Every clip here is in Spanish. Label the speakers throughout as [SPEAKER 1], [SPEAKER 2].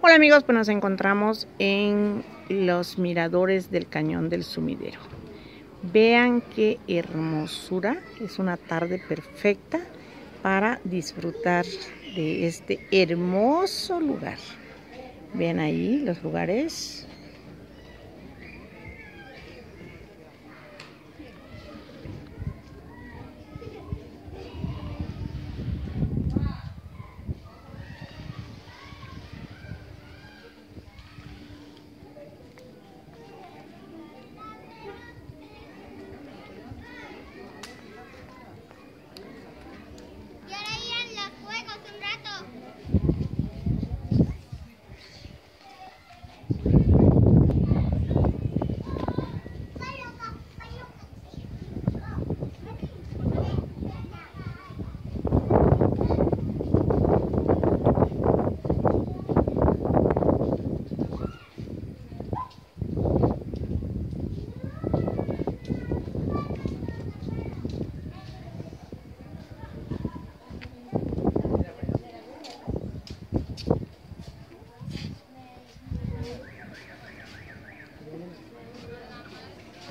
[SPEAKER 1] Hola amigos, pues nos encontramos en los miradores del cañón del sumidero. Vean qué hermosura, es una tarde perfecta para disfrutar de este hermoso lugar. Vean ahí los lugares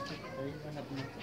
[SPEAKER 2] Thank you.